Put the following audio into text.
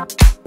Bye.